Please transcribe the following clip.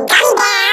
干爹。